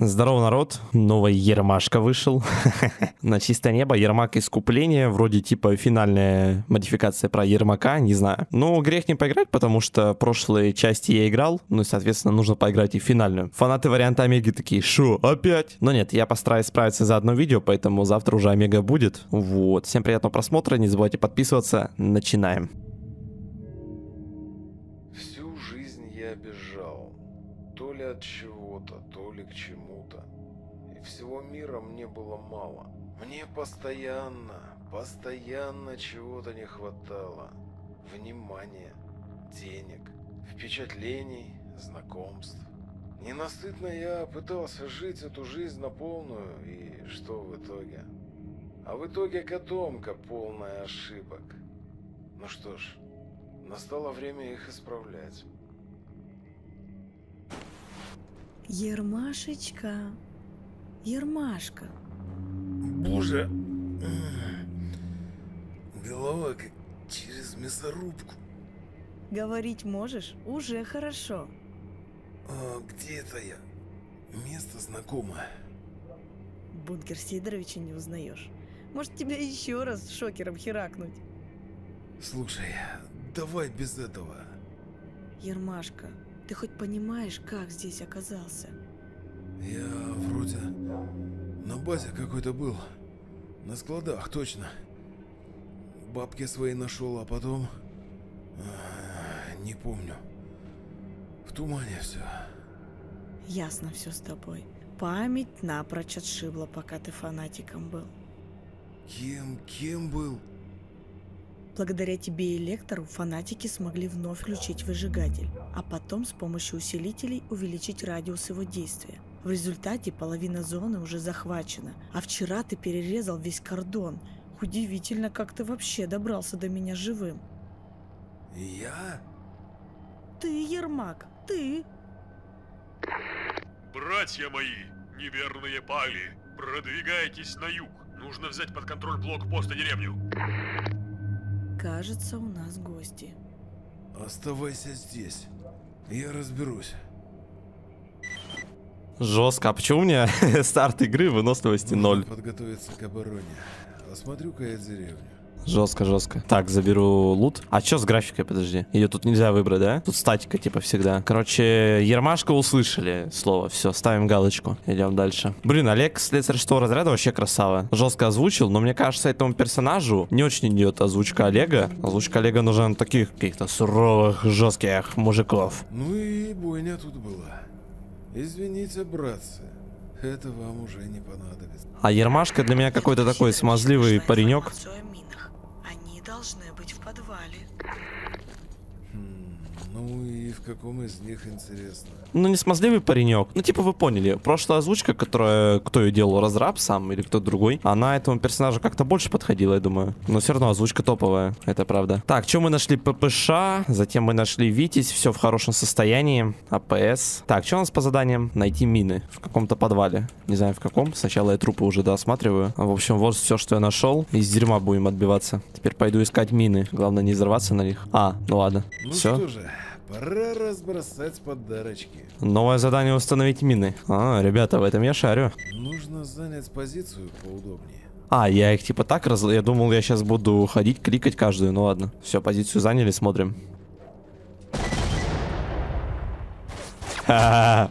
Здорово, народ. Новая Ермашка вышел. На чистое небо. Ермак искупление. Вроде типа финальная модификация про Ермака. Не знаю. Ну, грех не поиграть, потому что прошлые части я играл. Ну и, соответственно, нужно поиграть и финальную. Фанаты варианта Омеги такие, шо, опять? Но нет, я постараюсь справиться за одно видео, поэтому завтра уже Омега будет. Вот. Всем приятного просмотра. Не забывайте подписываться. Начинаем. Всю жизнь я бежал. То ли от чего-то, постоянно, постоянно чего-то не хватало. Внимания, денег, впечатлений, знакомств. Ненасытно я пытался жить эту жизнь на полную, и что в итоге? А в итоге котомка полная ошибок. Ну что ж, настало время их исправлять. Ермашечка, Ермашка, Боже, голова как через мясорубку. говорить можешь? Уже хорошо. А, где это я? Место знакомое. Бункер Сидоровича не узнаешь. Может, тебя еще раз шокером херакнуть? Слушай, давай без этого. Ермашка, ты хоть понимаешь, как здесь оказался? Я вроде на базе какой-то был. На складах, точно. Бабки свои нашел, а потом... а, Не помню. В тумане все. Ясно все с тобой. Память напрочь отшибла, пока ты фанатиком был. Кем, кем был? Благодаря тебе и лектору фанатики смогли вновь включить выжигатель, а потом с помощью усилителей увеличить радиус его действия. В результате половина зоны уже захвачена, а вчера ты перерезал весь кордон. Удивительно, как ты вообще добрался до меня живым. Я? Ты, Ермак, ты! Братья мои, неверные пали, продвигайтесь на юг. Нужно взять под контроль блокпост и деревню. Кажется, у нас гости. Оставайся здесь. Я разберусь. Жестко. А почему у меня старт игры выносливости Нужно 0? подготовиться к обороне. Осмотрю-ка я деревню. Жестко, жестко. Так, заберу лут. А что с графикой, подожди? Ее тут нельзя выбрать, да? Тут статика, типа, всегда. Короче, Ермашка услышали слово. Все, ставим галочку. Идем дальше. Блин, Олег слесарь что разряда вообще красава. Жестко озвучил, но мне кажется, этому персонажу не очень идет озвучка Олега. Озвучка Олега нужна на таких каких-то суровых, жестких мужиков. Ну и бойня тут была. Извините, братцы. Это вам уже не понадобится. А Ермашка для меня какой-то такой смазливый паренек. Они должны быть в подвале. Хм, ну и в каком из них интересно? Ну, не смазливый паренек. Ну, типа, вы поняли. Прошлая озвучка, которая... Кто ее делал? Разраб сам или кто другой? Она этому персонажу как-то больше подходила, я думаю. Но все равно озвучка топовая. Это правда. Так, что мы нашли? ППШ. Затем мы нашли Витязь. Все в хорошем состоянии. АПС. Так, что у нас по заданиям? Найти мины. В каком-то подвале. Не знаю, в каком. Сначала я трупы уже досматриваю. В общем, вот все, что я нашел. Из дерьма будем отбиваться. Теперь пойду искать мины. Главное не взорваться на них. А, ну ладно. Ну все. что же, пора разбросать подарочки. Новое задание установить мины. А, ребята, в этом я шарю. Нужно занять позицию поудобнее. А, я их типа так раз... Я думал, я сейчас буду ходить, кликать каждую. Ну ладно. Все, позицию заняли, смотрим.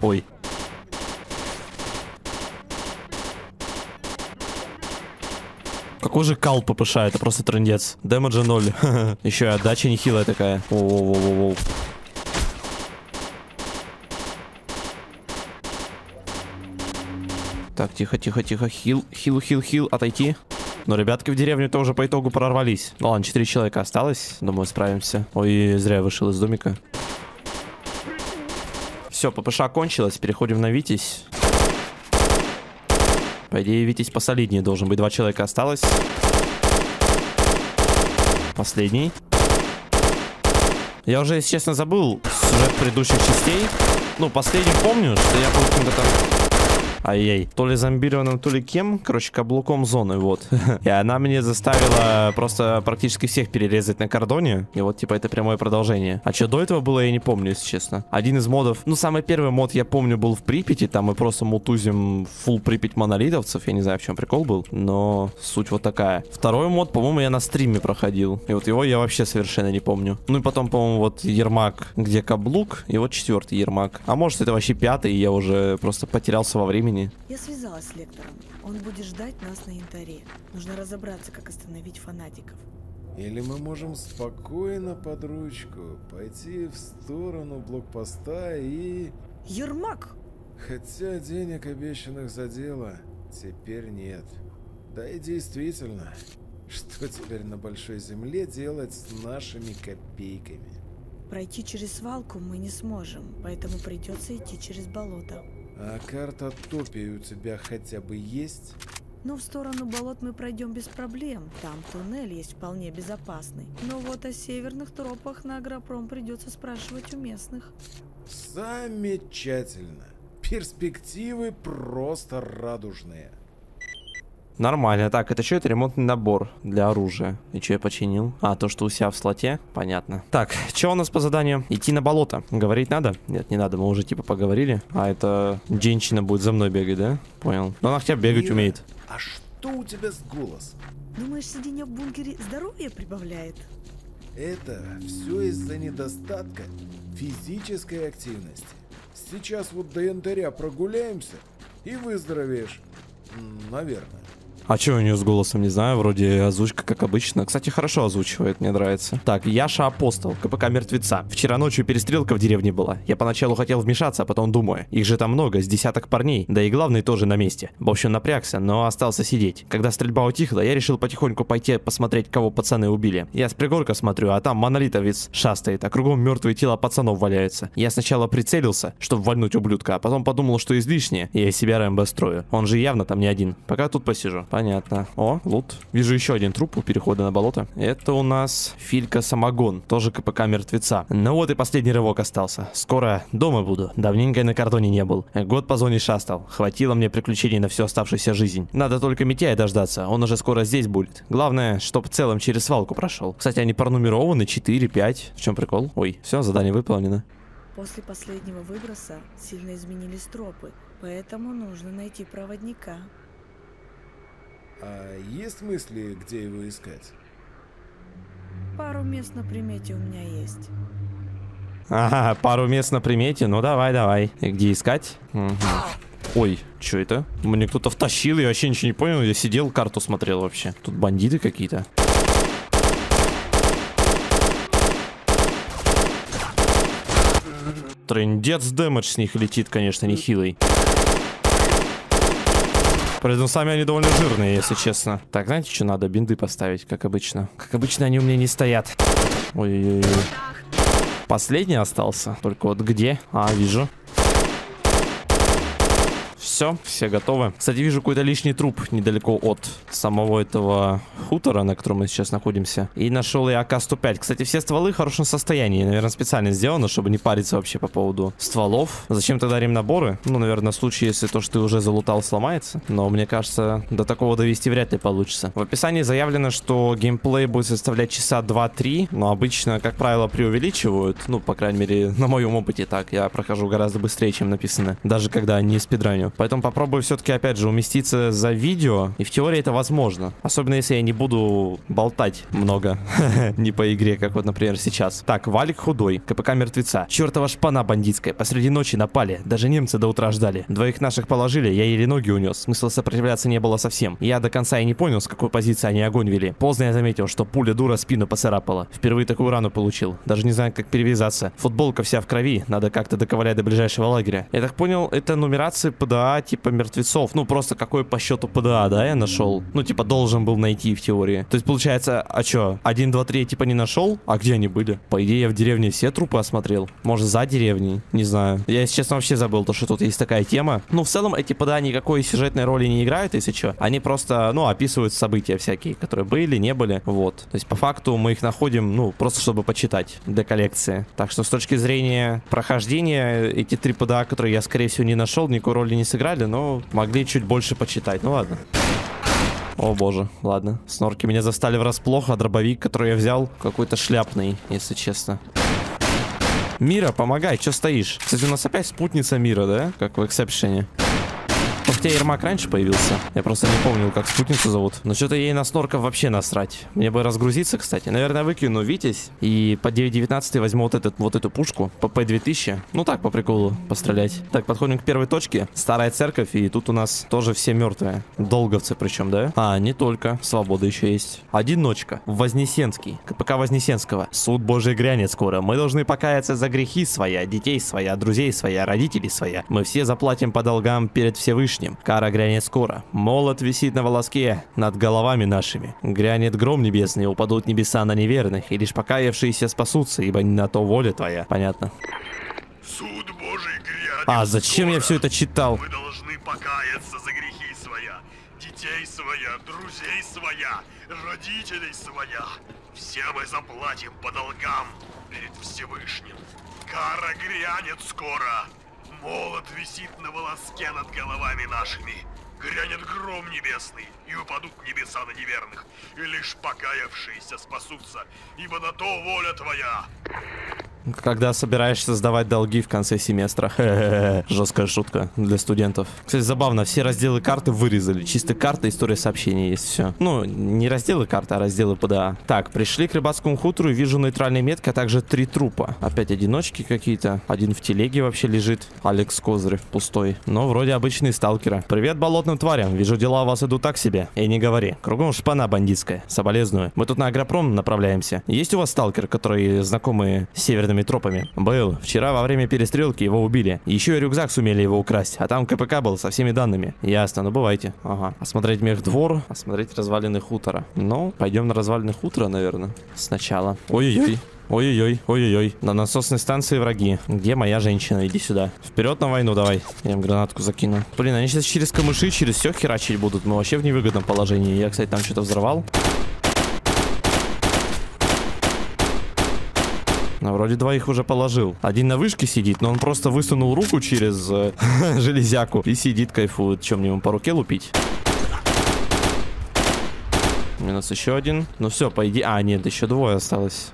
Ой. Какой же кал ППШ, это просто трендец. Дэмэджа 0. Еще и отдача нехилая такая. Воу-воу-воу-воу. Так, тихо, тихо, тихо. Хил, хил, хил, хил. Отойти. Но ребятки в деревню тоже по итогу прорвались. Ну ладно, 4 человека осталось. Думаю, справимся. Ой, зря я вышел из домика. Все, ППШ кончилось. Переходим на Витязь. По идее, Витязь посолиднее должен быть. Два человека осталось. Последний. Я уже, если честно, забыл сюжет предыдущих частей. Ну, последний помню, что я был каким-то там Ай-яй. То ли зомбированным, то ли кем. Короче, каблуком зоны, вот. И она мне заставила просто практически всех перерезать на кордоне. И вот, типа, это прямое продолжение. А что до этого было, я не помню, если честно. Один из модов... Ну, самый первый мод, я помню, был в Припяти. Там мы просто мутузим фул Припять монолитовцев. Я не знаю, в чем прикол был. Но суть вот такая. Второй мод, по-моему, я на стриме проходил. И вот его я вообще совершенно не помню. Ну и потом, по-моему, вот Ермак, где каблук. И вот четвертый Ермак. А может, это вообще пятый, и я уже просто потерялся во времени. Я связалась с лектором. Он будет ждать нас на янтаре. Нужно разобраться, как остановить фанатиков. Или мы можем спокойно под ручку пойти в сторону блокпоста и... Ермак! Хотя денег, обещанных за дело, теперь нет. Да и действительно, что теперь на Большой Земле делать с нашими копейками? Пройти через свалку мы не сможем, поэтому придется идти через болото. А карта топи у тебя хотя бы есть? Но в сторону болот мы пройдем без проблем. Там туннель есть вполне безопасный. Но вот о северных тропах на Агропром придется спрашивать у местных. Замечательно. Перспективы просто радужные. Нормально. Так, это что? Это ремонтный набор для оружия. И что я починил? А, то, что у себя в слоте? Понятно. Так, что у нас по заданию? Идти на болото. Говорить надо? Нет, не надо, мы уже типа поговорили. А это женщина будет за мной бегать, да? Понял. Но она хотя бы бегать умеет. А что у тебя с голосом? Думаешь, сидение в бункере здоровье прибавляет? Это все из-за недостатка физической активности. Сейчас вот до янтаря прогуляемся и выздоровеешь. Наверное. А что у нее с голосом, не знаю, вроде озвучка как обычно. Кстати, хорошо озвучивает, мне нравится. Так, Яша Апостол, КПК Мертвеца. Вчера ночью перестрелка в деревне была. Я поначалу хотел вмешаться, а потом думаю, их же там много, с десяток парней, да и главный тоже на месте. В общем, напрягся, но остался сидеть. Когда стрельба утихла, я решил потихоньку пойти посмотреть, кого пацаны убили. Я с пригорка смотрю, а там монолитовец шастает, а кругом мертвые тела пацанов валяются. Я сначала прицелился, чтобы вальнуть ублюдка, а потом подумал, что излишнее, и я себя Рэмбо строю. Он же явно там не один. Пока тут посижу. Понятно. О, лут. Вижу еще один труп у перехода на болото. Это у нас Филька Самогон, тоже КПК мертвеца. Ну вот и последний рывок остался. Скоро дома буду. Давненько я на кордоне не был. Год по зоне шастал. Хватило мне приключений на всю оставшуюся жизнь. Надо только Митяя дождаться. Он уже скоро здесь будет. Главное, чтоб в целом через свалку прошел. Кстати, они пронумерованы 4, 5. В чем прикол? Ой, все, задание выполнено. После последнего выброса сильно изменились тропы, поэтому нужно найти проводника. А есть мысли, где его искать? Пару мест на примете у меня есть. Ага, пару мест на примете. Ну давай, давай. И где искать? Мгм. Ой, что это? Мне кто-то втащил, я вообще ничего не понял. Я сидел, карту смотрел вообще. Тут бандиты какие-то. Трендец дэмэдж с них летит, конечно, нехилый. При этом сами они довольно жирные, если честно. Так, знаете, что надо? Бинды поставить, как обычно. Как обычно, они у меня не стоят. Ой-ой-ой. Последний остался. Только вот где? А, вижу. Все, все готовы. Кстати, вижу какой-то лишний труп недалеко от самого этого хутора, на котором мы сейчас находимся. И нашел я АК-105. Кстати, все стволы в хорошем состоянии. Наверное, специально сделано, чтобы не париться вообще по поводу стволов. Зачем тогда ремнаборы? Ну, наверное, в случае, если то, что ты уже залутал, сломается. Но мне кажется, до такого довести вряд ли получится. В описании заявлено, что геймплей будет составлять часа 2-3. Но обычно, как правило, преувеличивают. Ну, по крайней мере, на моем опыте так. Я прохожу гораздо быстрее, чем написано. Даже когда не спидраню. Поэтому попробую все-таки, опять же, уместиться за видео. И в теории это возможно. Особенно, если я не буду болтать много. не по игре, как вот, например, сейчас. Так, Валик худой. КПК мертвеца. Чертова шпана бандитская. Посреди ночи напали. Даже немцы до утра ждали. Двоих наших положили, я еле ноги унес. Смысла сопротивляться не было совсем. Я до конца и не понял, с какой позиции они огонь вели. Поздно я заметил, что пуля дура спину поцарапала. Впервые такую рану получил. Даже не знаю, как перевязаться. Футболка вся в крови. Надо как-то доковылять до ближайшего лагеря. Я так понял, это нумерация ПДА типа мертвецов. Ну, просто какой по счету ПДА, да, я нашел? Ну, типа, должен был найти в теории. То есть, получается, а чё? 1, 2, 3 я типа не нашел? А где они были? По идее, я в деревне все трупы осмотрел. Может, за деревней? Не знаю. Я, если честно, вообще забыл то, что тут есть такая тема. Ну, в целом, эти ПДА никакой сюжетной роли не играют, если что. Они просто, ну, описывают события всякие, которые были, не были. Вот. То есть, по факту, мы их находим, ну, просто чтобы почитать для коллекции. Так что, с точки зрения прохождения, эти три ПДА, которые я, скорее всего, не нашел, никакой роли не сыграли, но могли чуть больше почитать. Ну ладно. О боже, ладно. Снорки меня застали врасплох, а дробовик, который я взял, какой-то шляпный, если честно. Мира, помогай, что стоишь? Кстати, у нас опять спутница Мира, да? Как в эксепшене. У тебя Ермак раньше появился. Я просто не помнил, как спутницу зовут. Но что-то ей на снорков вообще насрать. Мне бы разгрузиться, кстати. Наверное, выкину Витязь. И по 9.19 возьму вот, этот, вот эту пушку. По P2000. Ну так, по приколу, пострелять. Так, подходим к первой точке. Старая церковь. И тут у нас тоже все мертвые. Долговцы причем, да? А, не только. Свобода еще есть. Одиночка. Вознесенский. КПК Вознесенского. Суд Божий грянет скоро. Мы должны покаяться за грехи своя, детей своя, друзей своя, родителей своя. Мы все заплатим по долгам перед Всевышним. Кара грянет скоро. Молот висит на волоске над головами нашими. Грянет гром небесный, упадут небеса на неверных, и лишь покаявшиеся спасутся, ибо не на то воля твоя. Понятно. Суд Божий грянет А, зачем я скоро. все это читал? Мы должны покаяться за грехи своя, детей своя, друзей своя, родителей своя. Все мы заплатим по долгам перед Всевышним. Кара грянет скоро. Молот висит на волоске над головами нашими. Грянет гром небесный, и упадут небеса на неверных, и лишь покаявшиеся спасутся, ибо на то воля твоя. Когда собираешься сдавать долги в конце семестра. Жесткая шутка для студентов. Кстати, забавно, все разделы карты вырезали. Чисто карта, история сообщений есть, все. Ну, не разделы карты, а разделы ПДА. Так, пришли к рыбацкому хутору и вижу нейтральные метки, а также три трупа. Опять одиночки какие-то. Один в телеге вообще лежит. Алекс Козырев пустой. Но вроде обычные сталкеры. Привет болотным тварям. Вижу, дела у вас идут так себе. И не говори. Кругом шпана бандитская. Соболезную. Мы тут на агропром направляемся. Есть у вас сталкер, который знакомые с северными тропами? Был. Вчера во время перестрелки его убили. Еще и рюкзак сумели его украсть. А там КПК был со всеми данными. Ясно, ну бывайте. Ага. Осмотреть мехдвор, осмотреть развалины хутора. Ну, пойдем на развалины хутора, наверное. Сначала. Ой-ой-ой. Ой-ой-ой, ой-ой-ой. На насосной станции враги. Где моя женщина? Иди сюда. Вперед на войну давай. Я им гранатку закину. Блин, они сейчас через камыши, через все херачить будут. Мы вообще в невыгодном положении. Я, кстати, там что-то взорвал. Ну, вроде двоих уже положил. Один на вышке сидит, но он просто высунул руку через э, железяку и сидит, кайфует. Чем мне ему по руке лупить? Минус еще один. Ну все, по идее... А, нет, еще двое осталось.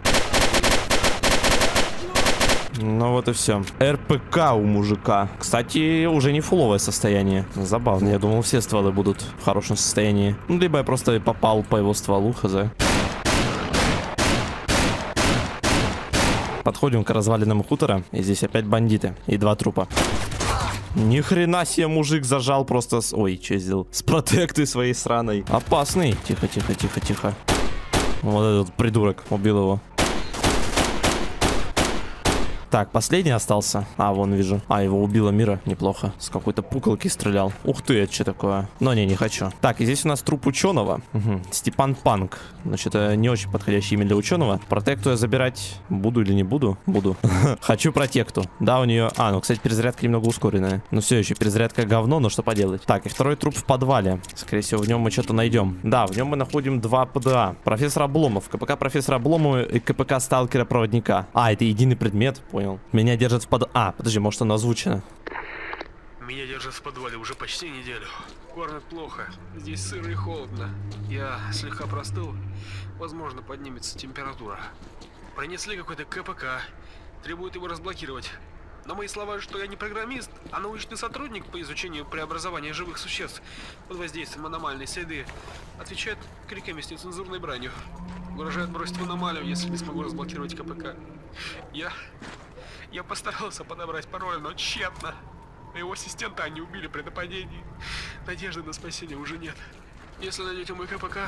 Ну вот и все. РПК у мужика. Кстати, уже не фуловое состояние. Забавно. Я думал, все стволы будут в хорошем состоянии. Ну, либо я просто попал по его стволу, хз. Подходим к развалинам хутора. И здесь опять бандиты. И два трупа. Ни хрена себе мужик зажал просто с... Ой, что сделал? С протектой своей сраной. Опасный. Тихо, тихо, тихо, тихо. Вот этот придурок убил его. Так, последний остался. А, вон вижу. А, его убила Мира. Неплохо. С какой-то пуколки стрелял. Ух ты, это что такое? Но не, не хочу. Так, и здесь у нас труп ученого. Угу. Степан Панк. Значит, это не очень подходящее имя для ученого. Протекту я забирать буду или не буду? Буду. Хочу протекту. Да, у нее... А, ну, кстати, перезарядка немного ускоренная. Ну, все еще, перезарядка говно, но что поделать. Так, и второй труп в подвале. Скорее всего, в нем мы что-то найдем. Да, в нем мы находим два ПДА. Профессор Обломов. КПК профессора Обломова и КПК сталкера-проводника. А, это единый предмет, понял. Меня держат в под... А, подожди, может оно озвучено. Меня держат в подвале уже почти неделю. Кормят плохо. Здесь сыро и холодно. Я слегка простыл. Возможно, поднимется температура. Принесли какой-то КПК. Требуют его разблокировать. Но мои слова, что я не программист, а научный сотрудник по изучению преобразования живых существ под воздействием аномальной среды, отвечают криками с нецензурной бранью. Угрожают бросить в аномалию, если не смогу разблокировать КПК. Я... Я постарался подобрать пароль, но тщетно. Моего ассистента они убили при нападении. Надежды на спасение уже нет. Если найдете мой КПК,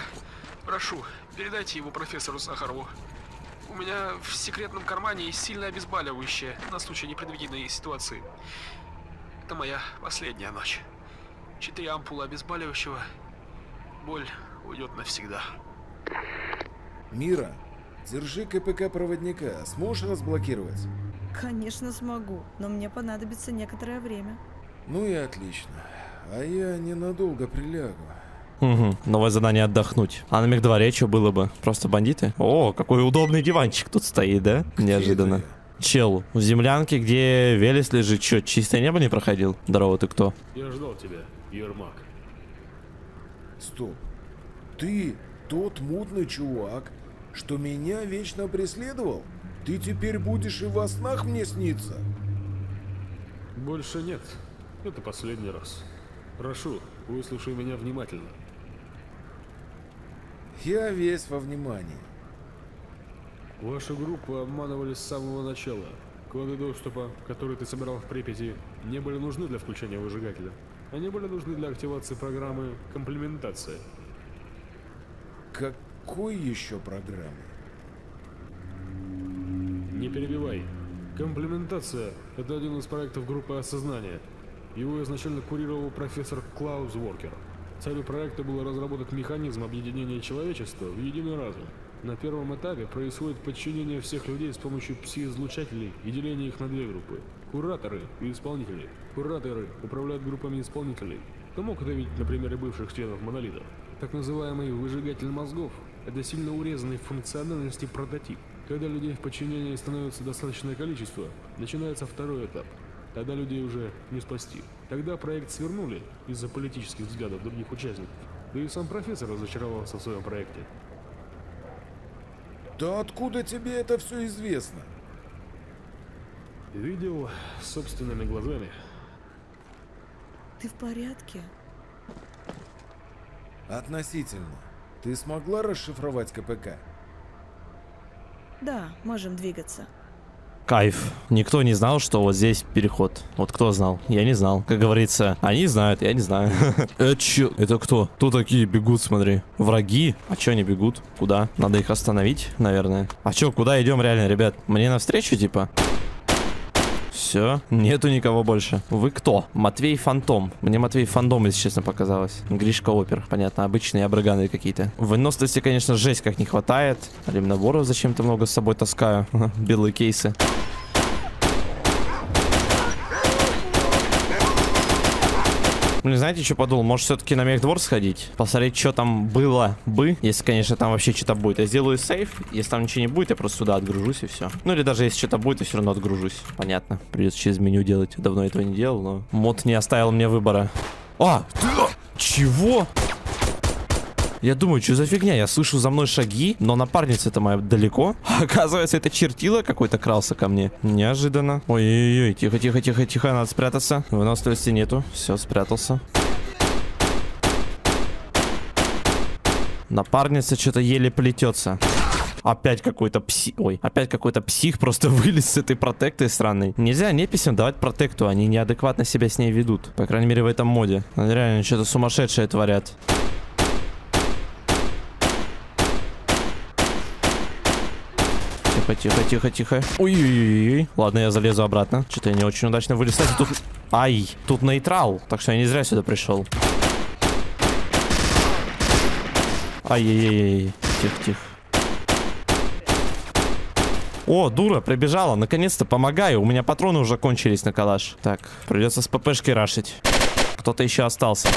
прошу, передайте его профессору Сахарову. У меня в секретном кармане есть сильное обезболивающее на случай непредвиденной ситуации. Это моя последняя ночь. Четыре ампулы обезболивающего. Боль уйдет навсегда. Мира, держи КПК проводника. Сможешь разблокировать? Конечно смогу, но мне понадобится некоторое время. Ну и отлично. А я ненадолго прилягу. Угу. Новое задание отдохнуть. А на мехдворе что было бы? Просто бандиты? О, какой удобный диванчик тут стоит, да? Неожиданно. Где ты? чел в землянке, где Велес лежит. Чё, чистое небо не проходил? Здорово, ты кто? Я ждал тебя, Ермак. Стоп. Ты тот мутный чувак, что меня вечно преследовал? Ты теперь будешь и во снах мне сниться? Больше нет. Это последний раз. Прошу, выслушай меня внимательно. Я весь во внимании. Вашу группу обманывали с самого начала. Коды доступа, которые ты собирал в Припяти, не были нужны для включения выжигателя. Они были нужны для активации программы комплементация. Какой еще программы? Не перебивай. Комплементация – это один из проектов группы осознания. Его изначально курировал профессор Клаус Воркер. Целью проекта было разработать механизм объединения человечества в единый разум. На первом этапе происходит подчинение всех людей с помощью пси-излучателей и деление их на две группы. Кураторы и исполнители. Кураторы управляют группами исполнителей. Ты мог это видеть на примере бывших членов Монолита. Так называемый выжигатель мозгов – это сильно урезанный функциональности прототип. Когда людей в подчинении становится достаточное количество, начинается второй этап. Тогда людей уже не спасти. Тогда проект свернули из-за политических взглядов других участников. Да и сам профессор разочаровался в своем проекте. Да откуда тебе это все известно? Видел собственными глазами. Ты в порядке? Относительно. Ты смогла расшифровать КПК? Да, можем двигаться. Кайф. Никто не знал, что вот здесь переход. Вот кто знал? Я не знал. Как говорится, они знают, я не знаю. Это? Это кто? Кто такие бегут, смотри? Враги? А чё они бегут? Куда? Надо их остановить, наверное. А чё, куда идем реально, ребят? Мне навстречу, типа? Все, нету никого больше. Вы кто? Матвей Фантом. Мне Матвей Фантом, если честно, показалось. Гришка Опер. Понятно, обычные обрыганы какие-то. Выносливости, конечно, жесть как не хватает. Рим наборов зачем-то много с собой таскаю. Белые кейсы. Блин, знаете, что подумал? Может, все-таки на мехдвор сходить? Посмотреть, что там было бы. Если, конечно, там вообще что-то будет. Я сделаю сейф. Если там ничего не будет, я просто сюда отгружусь и все. Ну, или даже если что-то будет, я все равно отгружусь. Понятно. Придется через меню делать. Давно этого не делал, но... Мод не оставил мне выбора. А! Чего? Я думаю, что за фигня? Я слышу за мной шаги, но напарница-то моя далеко. Оказывается, это чертила какой-то крался ко мне. Неожиданно. Ой-ой-ой, тихо-тихо-тихо-тихо, надо спрятаться. Выносливости нету. Все, спрятался. Напарница что-то еле плетется. Опять какой-то псих... Ой, опять какой-то псих просто вылез с этой протектой странной. Нельзя неписям давать протекту, они неадекватно себя с ней ведут. По крайней мере, в этом моде. Они реально что-то сумасшедшее творят. Тихо, тихо, тихо, тихо. Ой-ой-ой. Ладно, я залезу обратно. Что-то я не очень удачно вылез. Кстати, тут... Ай, тут нейтрал. Так что я не зря сюда пришел. Ай-яй-яй. Тихо-тихо. О, дура, прибежала. Наконец-то помогаю. У меня патроны уже кончились на калаш. Так, придется с ППшки рашить. Кто-то еще остался.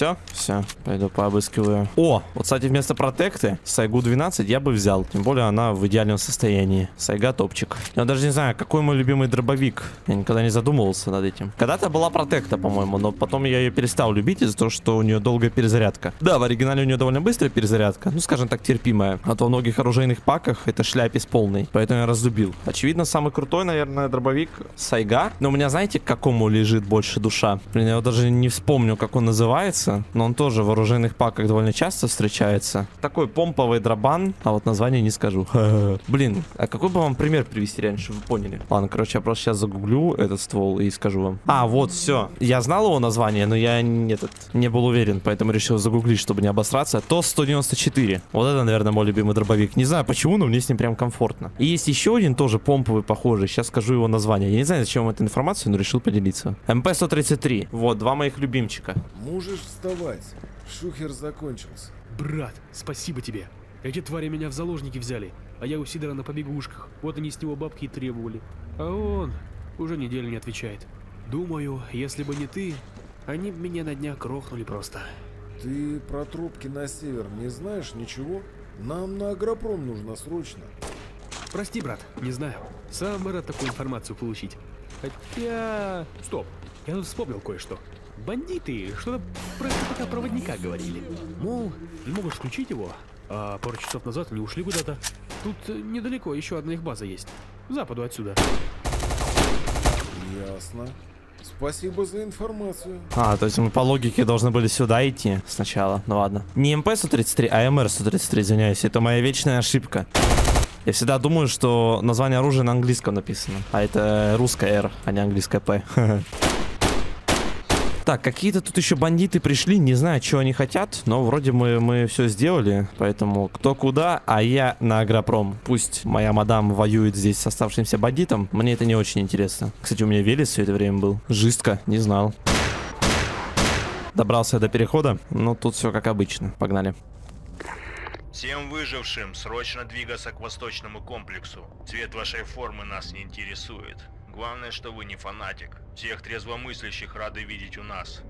Все, все, пойду пообыскиваю. О, вот, кстати, вместо протекты Сайгу 12 я бы взял. Тем более она в идеальном состоянии. Сайга топчик. Я даже не знаю, какой мой любимый дробовик. Я никогда не задумывался над этим. Когда-то была протекта, по-моему, но потом я ее перестал любить из-за того, что у нее долгая перезарядка. Да, в оригинале у нее довольно быстрая перезарядка. Ну, скажем так, терпимая. А то в многих оружейных паках это шляпис полный. Поэтому я разлюбил. Очевидно, самый крутой, наверное, дробовик Сайга. Но у меня, знаете, к какому лежит больше душа? Блин, я даже не вспомню, как он называется но он тоже в оружейных паках довольно часто встречается. Такой помповый дробан, а вот название не скажу. Блин, а какой бы вам пример привести реально, чтобы вы поняли? Ладно, короче, я просто сейчас загуглю этот ствол и скажу вам. А, вот, все. Я знал его название, но я не, этот, не был уверен, поэтому решил загуглить, чтобы не обосраться. ТОС 194. Вот это, наверное, мой любимый дробовик. Не знаю почему, но мне с ним прям комфортно. И есть еще один тоже помповый, похожий. Сейчас скажу его название. Я не знаю, зачем вам эта информация, но решил поделиться. МП-133. Вот, два моих любимчика. Можешь вставать. Шухер закончился. Брат, спасибо тебе. Эти твари меня в заложники взяли, а я у Сидора на побегушках. Вот они с него бабки и требовали. А он уже неделю не отвечает. Думаю, если бы не ты, они бы меня на днях крохнули просто. Ты про трубки на север не знаешь ничего? Нам на агропром нужно срочно. Прости, брат, не знаю. Сам бы рад такую информацию получить. Хотя... Стоп, я тут вспомнил кое-что. Бандиты что-то про КПК-проводника говорили. Мол, не могут включить его, а пару часов назад они ушли куда-то. Тут э, недалеко еще одна их база есть. К западу отсюда. Ясно. Спасибо за информацию. А, то есть мы по логике должны были сюда идти сначала. Ну ладно. Не МП-133, а МР-133, извиняюсь. Это моя вечная ошибка. Я всегда думаю, что название оружия на английском написано. А это русская R, а не английская P. Так, какие-то тут еще бандиты пришли, не знаю, что они хотят, но вроде мы, мы все сделали, поэтому кто куда, а я на агропром. Пусть моя мадам воюет здесь с оставшимся бандитом, мне это не очень интересно. Кстати, у меня велес все это время был. Жестко, не знал. Добрался до перехода, ну тут все как обычно, погнали. Всем выжившим срочно двигаться к восточному комплексу. Цвет вашей формы нас не интересует. Главное, что вы не фанатик. Всех трезвомыслящих рады видеть у нас.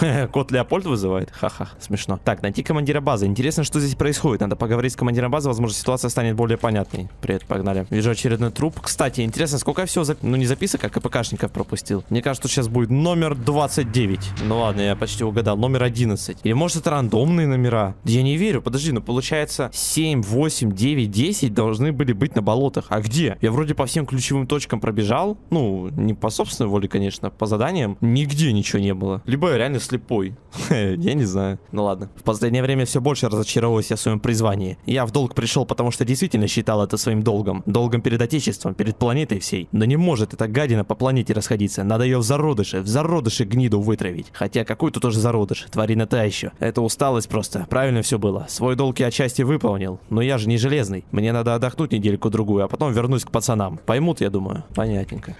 Кот Леопольд вызывает? Ха-ха, смешно. Так, найти командира базы. Интересно, что здесь происходит. Надо поговорить с командиром базы, возможно, ситуация станет более понятной. Привет, погнали. Вижу очередной труп. Кстати, интересно, сколько я всего, зап... ну не записок, а КПКшников пропустил. Мне кажется, что сейчас будет номер 29. Ну ладно, я почти угадал. Номер 11. Или может это рандомные номера? Я не верю. Подожди, ну получается 7, 8, 9, 10 должны были быть на болотах. А где? Я вроде по всем ключевым точкам пробежал. Ну, не по собственной воле, конечно, по заданиям. Нигде ничего не было. Либо я реально слепой. я не знаю. Ну ладно. В последнее время все больше разочаровываюсь я в своем призвании. Я в долг пришел, потому что действительно считал это своим долгом. Долгом перед Отечеством, перед планетой всей. Но не может эта гадина по планете расходиться. Надо ее в зародыше, в зародыше гниду вытравить. Хотя какой тут тоже зародыш? Тварина та еще. Это усталость просто. Правильно все было. Свой долг я отчасти выполнил. Но я же не железный. Мне надо отдохнуть недельку-другую, а потом вернусь к пацанам. Поймут, я думаю. Понятненько.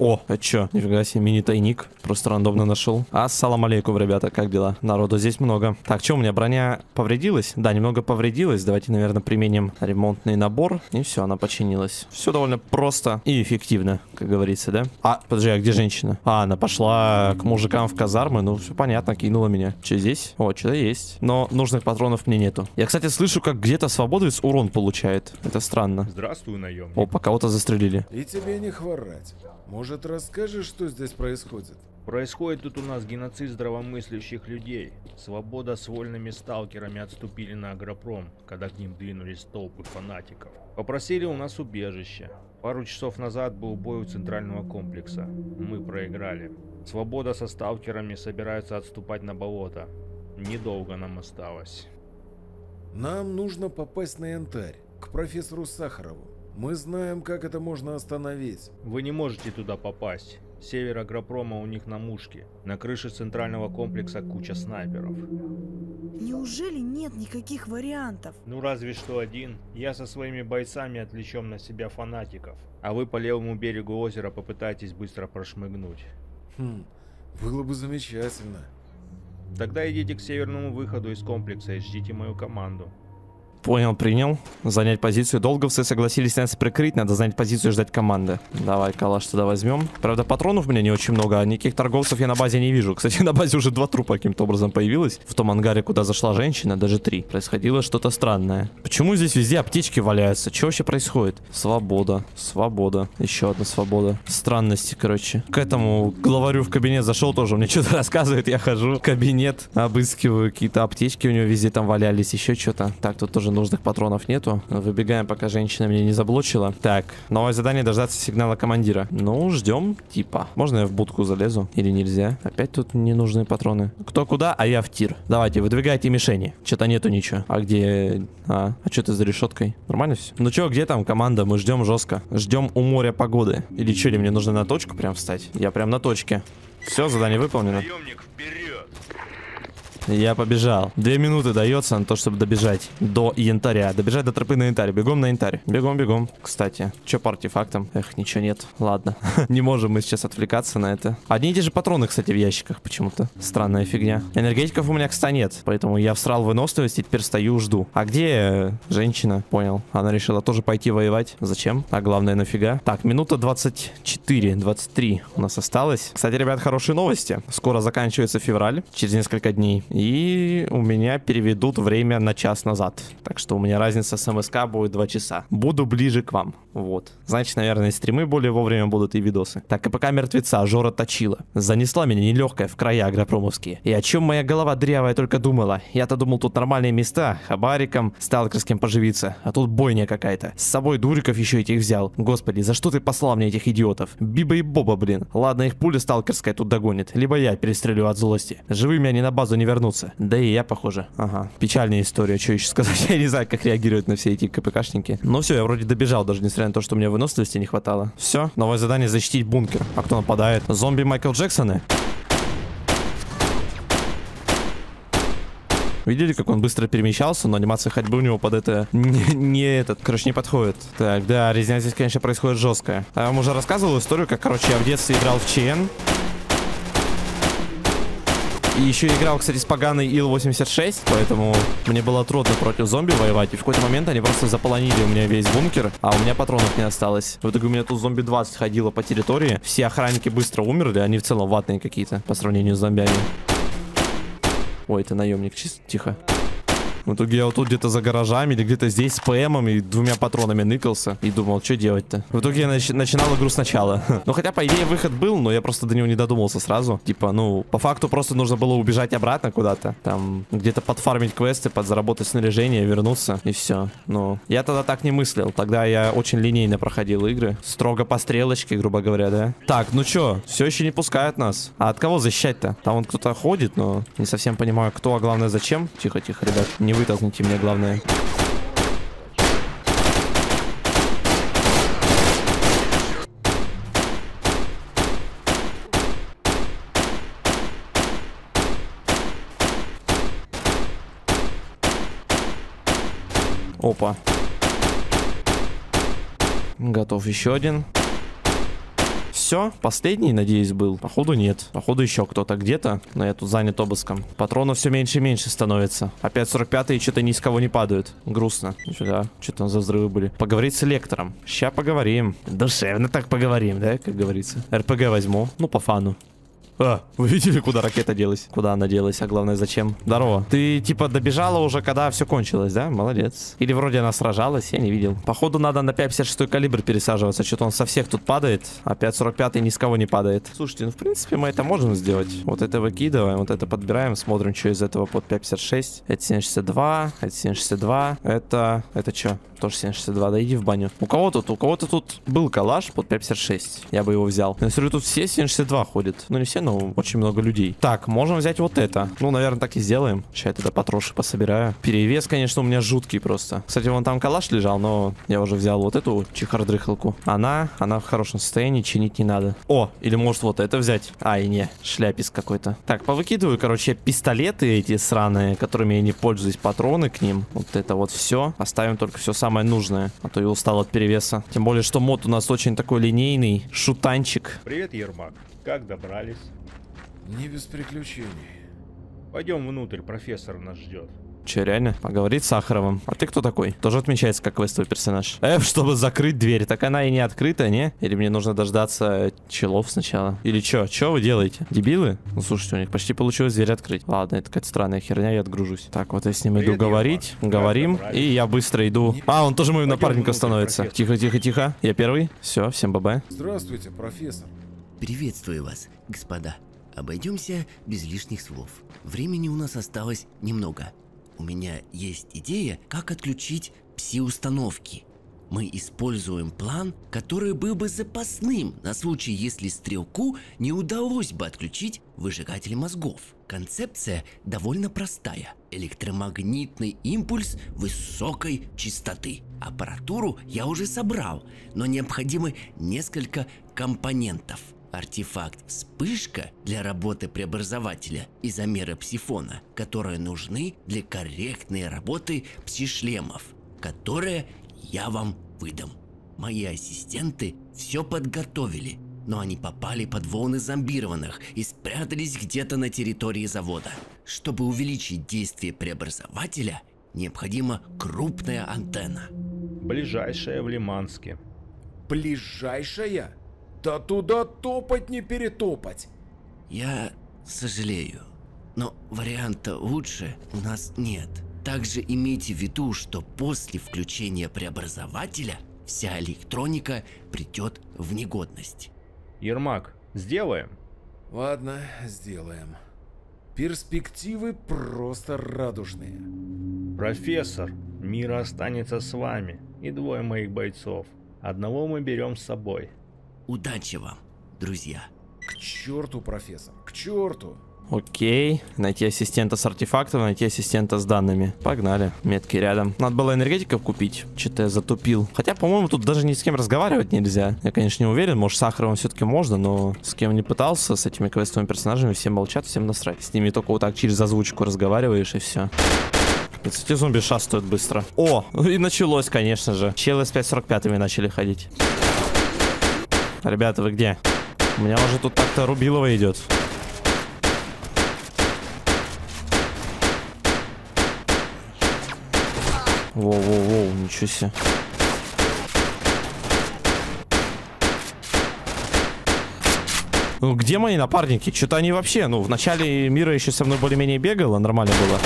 О, это чё? Нифига себе, мини-тайник. Просто рандомно нашел. Ассалам алейкум, ребята, как дела? Народу здесь много. Так, что у меня броня повредилась? Да, немного повредилась. Давайте, наверное, применим ремонтный набор. И все, она починилась. Все довольно просто и эффективно, как говорится, да? А, подожди, а где женщина? А, она пошла к мужикам в казармы. Ну, все понятно, кинула меня. Что здесь? О, что-то есть. Но нужных патронов мне нету. Я, кстати, слышу, как где-то свободовец урон получает. Это странно. Здравствуй, наемник. О, пока кого-то застрелили. И тебе не хворать. Может, расскажешь, что здесь происходит? Происходит тут у нас геноцид здравомыслящих людей. Свобода с вольными сталкерами отступили на агропром, когда к ним двинулись толпы фанатиков. Попросили у нас убежище. Пару часов назад был бой у центрального комплекса. Мы проиграли. Свобода со сталкерами собираются отступать на болото. Недолго нам осталось. Нам нужно попасть на янтарь, к профессору Сахарову. Мы знаем, как это можно остановить. Вы не можете туда попасть. Север агропрома у них на мушке. На крыше центрального комплекса куча снайперов. Неужели нет никаких вариантов? Ну разве что один. Я со своими бойцами отвлечем на себя фанатиков. А вы по левому берегу озера попытайтесь быстро прошмыгнуть. Хм, было бы замечательно. Тогда идите к северному выходу из комплекса и ждите мою команду. Понял, принял. Занять позицию. Долговцы согласились нас прикрыть. Надо занять позицию и ждать команды. Давай, калаш туда возьмем. Правда, патронов у меня не очень много, а никаких торговцев я на базе не вижу. Кстати, на базе уже два трупа каким-то образом появилось. В том ангаре, куда зашла женщина, даже три. Происходило что-то странное. Почему здесь везде аптечки валяются? Что вообще происходит? Свобода. Свобода. Еще одна свобода. Странности, короче. К этому главарю в кабинет зашел тоже. Мне что-то рассказывает. Я хожу в кабинет, обыскиваю какие-то аптечки у него везде там валялись. Еще что-то. Так, тут тоже нужных патронов нету. Выбегаем, пока женщина меня не заблочила. Так, новое задание дождаться сигнала командира. Ну, ждем, типа. Можно я в будку залезу? Или нельзя? Опять тут ненужные патроны. Кто куда, а я в тир. Давайте, выдвигайте мишени. Что-то нету ничего. А где... А, а что ты за решеткой? Нормально все? Ну что, где там команда? Мы ждем жестко. Ждем у моря погоды. Или что, или мне нужно на точку прям встать? Я прям на точке. Все, задание выполнено. Наемник, вперед! Я побежал. Две минуты дается на то, чтобы добежать до янтаря. Добежать до тропы на янтарь. Бегом на янтарь. Бегом, бегом. Кстати, что по артефактам? Эх, ничего нет. Ладно. Не можем мы сейчас отвлекаться на это. Одни и те же патроны, кстати, в ящиках почему-то. Странная фигня. Энергетиков у меня, кстати, нет. Поэтому я всрал выносливость и теперь стою жду. А где э, женщина? Понял. Она решила тоже пойти воевать. Зачем? А главное, нафига? Так, минута 24, 23 у нас осталось. Кстати, ребят, хорошие новости. Скоро заканчивается февраль, через несколько дней. И у меня переведут время на час назад. Так что у меня разница с МСК будет 2 часа. Буду ближе к вам. Вот. Значит, наверное, стримы более вовремя будут и видосы. Так, и пока мертвеца Жора точила. Занесла меня нелегкая в края агропромовские. И о чем моя голова дрявая только думала. Я-то думал, тут нормальные места, хабариком, сталкерским поживиться. А тут бойня какая-то. С собой дуриков еще этих взял. Господи, за что ты послал мне этих идиотов? Биба и Боба, блин. Ладно, их пуля сталкерская тут догонит. Либо я перестрелю от злости. Живыми они на базу не вернутся. Да и я, похоже. Ага. Печальная история, что еще сказать. Я не знаю, как реагируют на все эти КПКшники. Но все, я вроде добежал, даже несмотря на то, что мне выносливости не хватало. Все, новое задание защитить бункер. А кто нападает? Зомби Майкл Джексоны? Видели, как он быстро перемещался, но анимация ходьбы у него под это не, не этот, короче, не подходит. Так, да, резня здесь, конечно, происходит жесткая. А я вам уже рассказывал историю, как, короче, я в детстве играл в ЧН. И еще играл, кстати, с поганой Ил-86, поэтому мне было трудно против зомби воевать. И в какой-то момент они просто заполонили у меня весь бункер, а у меня патронов не осталось. В итоге у меня тут зомби 20 ходило по территории. Все охранники быстро умерли, они в целом ватные какие-то по сравнению с зомбями. Ой, это наемник, чисто тихо. В итоге я вот тут где-то за гаражами или где-то здесь с ПМом и двумя патронами ныкался. И думал, что делать-то. В итоге я нач начинал игру сначала. ну, хотя, по идее, выход был, но я просто до него не додумался сразу. Типа, ну, по факту просто нужно было убежать обратно куда-то. Там, где-то подфармить квесты, подзаработать снаряжение, вернуться, и все. Ну, я тогда так не мыслил. Тогда я очень линейно проходил игры. Строго по стрелочке, грубо говоря, да. Так, ну чё, все еще не пускают нас. А от кого защищать-то? Там вот кто-то ходит, но не совсем понимаю, кто, а главное, зачем. Тихо-тихо, ребят, не вытолкните мне, главное. Опа. Готов еще один. Все, последний, надеюсь, был. Походу нет. Походу еще кто-то где-то, но я тут занят обыском. Патронов все меньше и меньше становится. Опять 45 и что-то ни с кого не падают. Грустно. Нифига, что там за взрывы были. Поговорить с лектором. Ща поговорим. Душевно так поговорим, да, как говорится. РПГ возьму. Ну, по фану. А, вы видели, куда ракета делась? Куда она делась, а главное, зачем? Здорово. Ты, типа, добежала уже, когда все кончилось, да? Молодец. Или вроде она сражалась, я не видел. Походу, надо на 5.56 калибр пересаживаться. Что-то он со всех тут падает, а 5.45 ни с кого не падает. Слушайте, ну, в принципе, мы это можем сделать. Вот это выкидываем, вот это подбираем, смотрим, что из этого под 5.56. Это 7.62, это 7.62, это... Это что? Тоже 7.62, да иди в баню. У кого тут? У кого-то тут был калаш под 5.56. Я бы его взял. Но смотрю, тут все 7.62 ходят. Ну, не все, но очень много людей. Так, можем взять вот это. Ну, наверное, так и сделаем. Сейчас я тогда потроши пособираю. Перевес, конечно, у меня жуткий просто. Кстати, вон там калаш лежал, но я уже взял вот эту чехардрыхалку. Она, она в хорошем состоянии, чинить не надо. О, или может вот это взять. Ай, не, шляпис какой-то. Так, повыкидываю, короче, пистолеты эти сраные, которыми я не пользуюсь, патроны к ним. Вот это вот все. Оставим только все самое нужное, а то я устал от перевеса. Тем более, что мод у нас очень такой линейный, шутанчик. Привет, Ермак. Как добрались? Не без приключений. Пойдем внутрь, профессор нас ждет. Че, реально? Поговорить с Сахаровым. А ты кто такой? Тоже отмечается как квестовый персонаж. F, чтобы закрыть дверь. Так она и не открыта, не? Или мне нужно дождаться челов сначала? Или чё? Чё вы делаете? Дебилы? Ну, слушайте, у них почти получилось дверь открыть. Ладно, это какая-то странная херня, я отгружусь. Так, вот я с ним Привет, иду говорить. Иван. Говорим. И я быстро иду. А, он тоже моим напарником становится. профессор. Тихо, тихо, тихо. Я первый. Все, всем бабай. Здравствуйте, профессор. Приветствую вас, господа. Обойдемся без лишних слов. Времени у нас осталось немного. У меня есть идея, как отключить пси-установки. Мы используем план, который был бы запасным на случай, если стрелку не удалось бы отключить выжигатель мозгов. Концепция довольно простая. Электромагнитный импульс высокой частоты. Аппаратуру я уже собрал, но необходимы несколько компонентов. Артефакт «Вспышка» для работы преобразователя и замера псифона, которые нужны для корректной работы псишлемов, которые я вам выдам. Мои ассистенты все подготовили, но они попали под волны зомбированных и спрятались где-то на территории завода. Чтобы увеличить действие преобразователя, необходима крупная антенна. Ближайшая в Лиманске. Ближайшая? Да туда топать не перетопать. Я сожалею, но варианта лучше у нас нет. Также имейте в виду, что после включения преобразователя вся электроника придет в негодность. Ермак, сделаем? Ладно, сделаем. Перспективы просто радужные. Профессор, мир останется с вами и двое моих бойцов. Одного мы берем с собой. Удачи вам, друзья. К черту, профессор, к черту. Окей, найти ассистента с артефактом, найти ассистента с данными. Погнали, метки рядом. Надо было энергетиков купить, что-то я затупил. Хотя, по-моему, тут даже ни с кем разговаривать нельзя. Я, конечно, не уверен, может, с Сахаровым все-таки можно, но с кем не пытался, с этими квестовыми персонажами, все молчат, всем насрать. С ними только вот так через озвучку разговариваешь и все. Эти зомби шастают быстро. О, и началось, конечно же. Челы с 5.45 начали ходить. Ребята, вы где? У меня уже тут так-то Рубилова идет. Воу-воу-воу, ничего себе. Ну, где мои напарники? Что-то они вообще, ну, в начале мира еще со мной более-менее бегало, нормально было.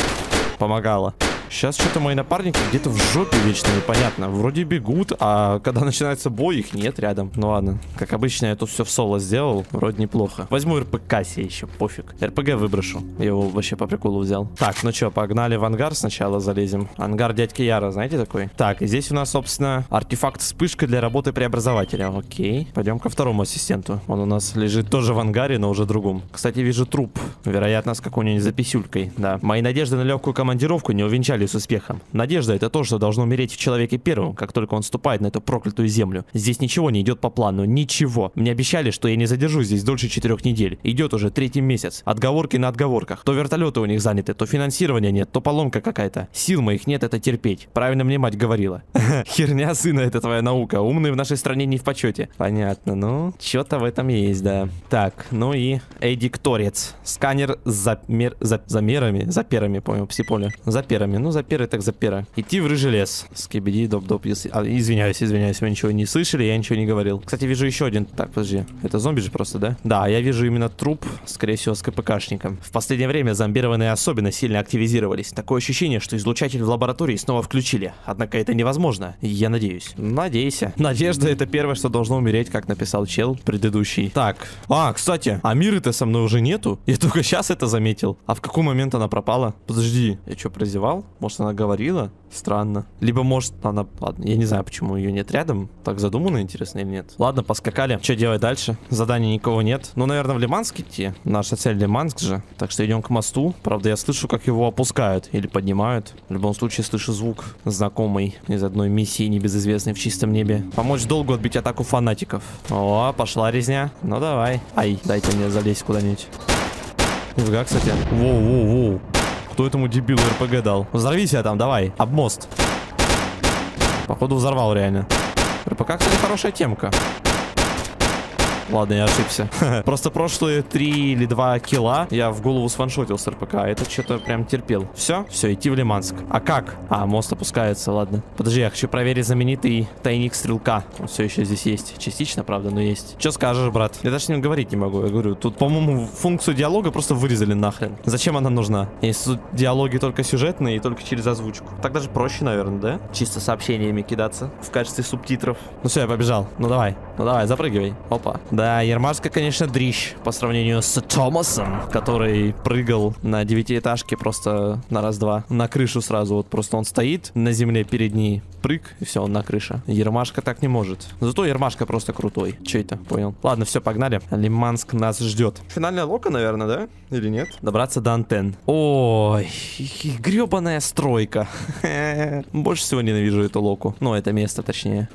Помогало. Сейчас что-то мои напарники где-то в жопе вечно непонятно. Вроде бегут, а когда начинается бой, их нет рядом. Ну ладно, как обычно, я тут все в соло сделал. Вроде неплохо. Возьму РПК себе еще, пофиг. РПГ выброшу. Я его вообще по приколу взял. Так, ну что, погнали в ангар сначала залезем. Ангар дядьки Яра, знаете такой? Так, и здесь у нас, собственно, артефакт вспышка для работы преобразователя. Окей. Пойдем ко второму ассистенту. Он у нас лежит тоже в ангаре, но уже другом. Кстати, вижу труп. Вероятно, с какой-нибудь записюлькой. Да. Мои надежды на легкую командировку не увенчали с успехом. Надежда — это то, что должно умереть в человеке первым, как только он ступает на эту проклятую землю. Здесь ничего не идет по плану, ничего. Мне обещали, что я не задержусь здесь дольше четырех недель. Идет уже третий месяц. Отговорки на отговорках. То вертолеты у них заняты, то финансирования нет, то поломка какая-то. Сил моих нет это терпеть. Правильно мне мать говорила. Херня сына, это твоя наука. Умные в нашей стране не в почете. Понятно, ну, что-то в этом есть, да. Так, ну и Эдикторец. Сканер с замер... за... замерами, заперами, понял, псиполе. Заперами, ну, заперы так запера. Идти в рыжий лес. Скибиди, доп-доп, если... а, извиняюсь, извиняюсь, вы ничего не слышали, я ничего не говорил. Кстати, вижу еще один. Так, подожди. Это зомби же просто, да? Да, я вижу именно труп, скорее всего, с КПКшником. В последнее время зомбированные особенно сильно активизировались. Такое ощущение, что излучатель в лаборатории снова включили. Однако это невозможно. Я надеюсь. Надейся. Надежда это первое, что должно умереть, как написал чел предыдущий. Так. А, кстати, а Миры-то со мной уже нету. Я только сейчас это заметил. А в какой момент она пропала? Подожди. Я что, прозевал? Может, она говорила? Странно. Либо, может, она... Ладно, я не знаю, почему ее нет рядом. Так задумано, интересно или нет. Ладно, поскакали. Что делать дальше? Заданий никого нет. Ну, наверное, в Лиманск идти. Наша цель Лиманск же. Так что идем к мосту. Правда, я слышу, как его опускают или поднимают. В любом случае, слышу звук знакомый из одной миссии небезызвестной в чистом небе. Помочь долгу отбить атаку фанатиков. О, пошла резня. Ну, давай. Ай, дайте мне залезть куда-нибудь. Нифига, кстати. Воу-воу-воу. Кто этому дебилу РПГ дал? Взорви себя там, давай. Об мост. Походу взорвал реально. РПК, кстати, хорошая темка. Ладно, я ошибся. Просто прошлые 3 или 2 килла я в голову сфаншотил с РПК. а Этот что-то прям терпел. Все? Все, идти в Лиманск. А как? А, мост опускается, ладно. Подожди, я хочу проверить знаменитый тайник стрелка. Он все еще здесь есть. Частично, правда, но есть. Что скажешь, брат? Я даже с ним говорить не могу. Я говорю, тут, по-моему, функцию диалога просто вырезали нахрен. Зачем она нужна? Если тут диалоги только сюжетные и только через озвучку. Так даже проще, наверное, да? Чисто сообщениями кидаться в качестве субтитров. Ну все, я побежал. Ну давай. Ну давай, запрыгивай. Опа. Да, Ермашка, конечно, дрищ по сравнению с Томасом, который прыгал на девятиэтажке просто на раз-два. На крышу сразу. Вот просто он стоит на земле перед ней. Прыг, и все, он на крыше. Ермашка так не может. Зато Ермашка просто крутой. Че это? Понял. Ладно, все, погнали. Лиманск нас ждет. Финальная лока, наверное, да? Или нет? Добраться до антенн. Ой, гребаная стройка. Больше всего ненавижу эту локу. Ну, это место, точнее.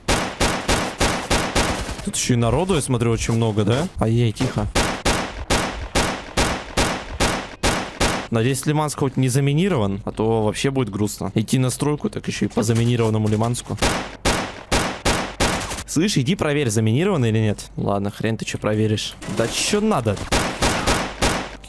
Тут еще и народу, я смотрю, очень много, да? Ай-яй, тихо. Надеюсь, Лиманск хоть не заминирован, а то вообще будет грустно. Идти на стройку, так еще и по заминированному Лиманску. Слышь, иди проверь, заминировано или нет. Ладно, хрен ты что проверишь. Да что надо?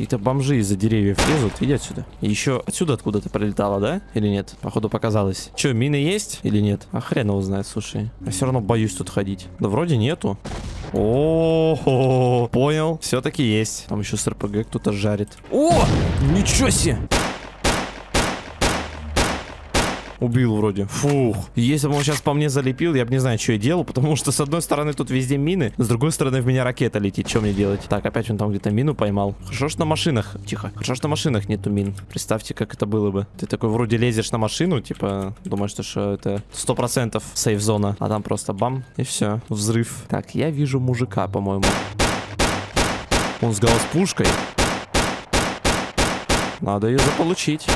Какие-то бомжи из-за деревьев лезут. Иди отсюда. Еще отсюда откуда-то прилетало, да? Или нет? Походу показалось. Че, мины есть или нет? А хрен его знает, слушай. Я все равно боюсь тут ходить. Да вроде нету. О, понял. Все-таки есть. Там еще с РПГ кто-то жарит. О, ничего себе. Убил вроде. Фух. Если бы он сейчас по мне залепил, я бы не знаю, что я делал, потому что с одной стороны тут везде мины, с другой стороны в меня ракета летит. Что мне делать? Так, опять он там где-то мину поймал. Хорошо, что на машинах. Тихо. Хорошо, что на машинах нету мин. Представьте, как это было бы. Ты такой вроде лезешь на машину, типа, думаешь, что, это 100% сейф-зона, а там просто бам, и все. Взрыв. Так, я вижу мужика, по-моему. Он с галс-пушкой. Надо ее заполучить.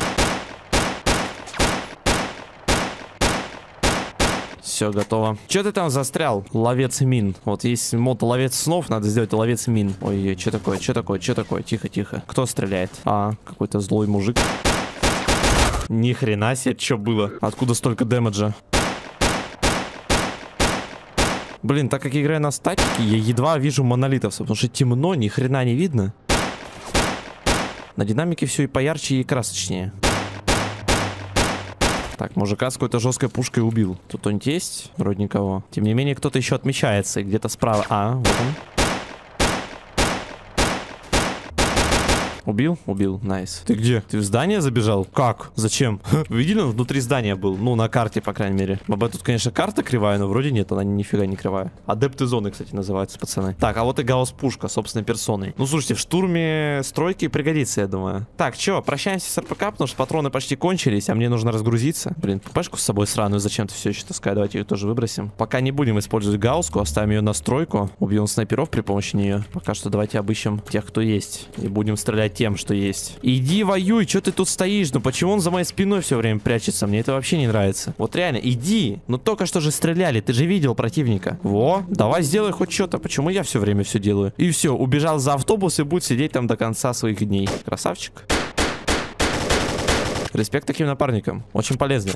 Все, готово. Че ты там застрял? Ловец мин. Вот есть мод ловец снов, надо сделать ловец мин. Ой, что такое, что такое, что такое? Тихо, тихо. Кто стреляет? А, какой-то злой мужик. Ни хрена себе, что было? Откуда столько дэмэджа? Блин, так как я играю на статике, я едва вижу монолитов, потому что темно, ни хрена не видно. На динамике все и поярче, и красочнее. Так, мужика с какой-то жесткой пушкой убил. Тут кто-нибудь есть? Вроде никого. Тем не менее, кто-то еще отмечается. Где-то справа. А, вот он. Убил? Убил. Nice. Ты где? Ты в здание забежал? Как? Зачем? Видели, он внутри здания был. Ну, на карте, по крайней мере. Баба, тут, конечно, карта кривая, но вроде нет, она нифига не кривая. Адепты зоны, кстати, называются, пацаны. Так, а вот и гаусс-пушка, собственной персоной. Ну, слушайте, в штурме стройки пригодится, я думаю. Так, чё, прощаемся с РПК, потому что патроны почти кончились, а мне нужно разгрузиться. Блин, пешку с собой сраную зачем-то все еще таскаю. Давайте ее тоже выбросим. Пока не будем использовать гауску, оставим ее на стройку. Убьем снайперов при помощи нее. Пока что давайте обыщем тех, кто есть. И будем стрелять тем, что есть. Иди воюй, что ты тут стоишь? Ну почему он за моей спиной все время прячется? Мне это вообще не нравится. Вот реально, иди. Ну только что же стреляли, ты же видел противника. Во, давай сделай хоть что-то. Почему я все время все делаю? И все, убежал за автобус и будет сидеть там до конца своих дней. Красавчик. Респект таким напарникам. Очень полезные.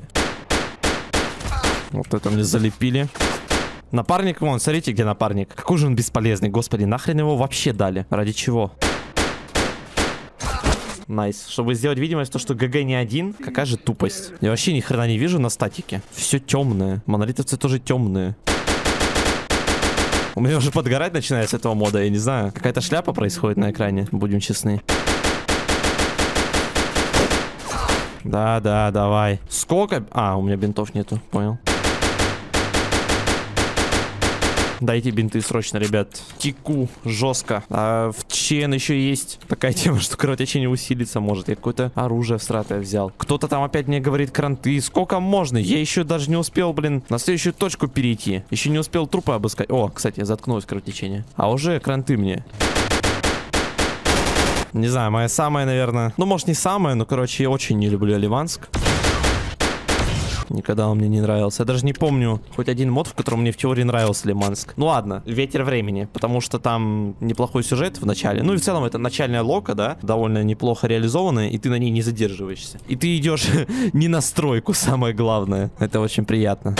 Вот это мне залепили. Напарник вон, смотрите, где напарник. Какой же он бесполезный, господи, нахрен его вообще дали? Ради чего? Nice. Чтобы сделать видимость, то, что ГГ не один, какая же тупость. Я вообще ни хрена не вижу на статике. Все темное. Монолитовцы тоже темные. У меня уже подгорать начинает с этого мода, я не знаю. Какая-то шляпа происходит на экране, будем честны. Да, да, давай. Сколько? А, у меня бинтов нету, понял. Дайте бинты срочно, ребят. Теку жестко. А в ЧН еще есть такая тема, что кровотечение усилиться может. Я какое-то оружие всратое взял. Кто-то там опять мне говорит кранты. Сколько можно? Я еще даже не успел, блин, на следующую точку перейти. Еще не успел трупы обыскать. О, кстати, заткнулось кровотечение. А уже кранты мне. Не знаю, моя самая, наверное... Ну, может, не самая, но, короче, я очень не люблю Ливанск. Никогда он мне не нравился. Я даже не помню хоть один мод, в котором мне в теории нравился Лиманск. Ну ладно, Ветер времени, потому что там неплохой сюжет в начале. Ну и в целом это начальная лока, да, довольно неплохо реализованная, и ты на ней не задерживаешься. И ты идешь не на стройку, самое главное. Это очень приятно.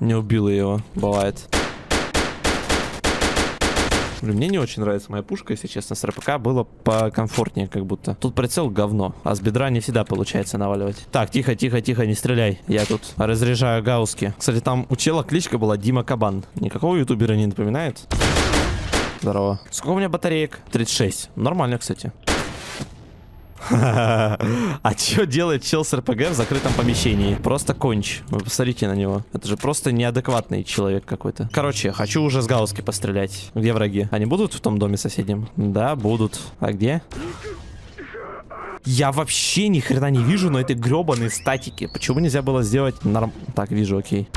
Не убила его, бывает. Мне не очень нравится моя пушка, если честно. С РПК было покомфортнее как будто. Тут прицел говно, а с бедра не всегда получается наваливать. Так, тихо, тихо, тихо, не стреляй. Я тут разряжаю гауски. Кстати, там у чела кличка была Дима Кабан. Никакого ютубера не напоминает? Здорово. Сколько у меня батареек? 36. Нормально, кстати. А что делает чел с РПГ в закрытом помещении? Просто конч. Вы посмотрите на него. Это же просто неадекватный человек какой-то. Короче, хочу уже с гауски пострелять. Где враги? Они будут в том доме соседнем? Да, будут. А где? Я вообще ни хрена не вижу на этой гребаной статике. Почему нельзя было сделать норм... Так, вижу, окей.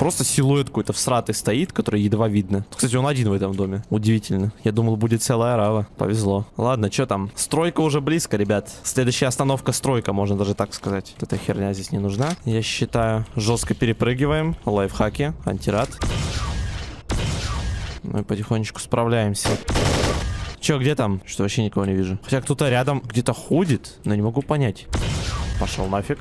Просто силуэт какой-то всратый стоит, который едва видно. Кстати, он один в этом доме. Удивительно. Я думал, будет целая рава. Повезло. Ладно, что там? Стройка уже близко, ребят. Следующая остановка стройка, можно даже так сказать. Вот эта херня здесь не нужна. Я считаю, жестко перепрыгиваем. Лайфхаки, антирад. Мы потихонечку справляемся. Че, где там? Что вообще никого не вижу. Хотя кто-то рядом где-то ходит, но не могу понять. Пошел нафиг.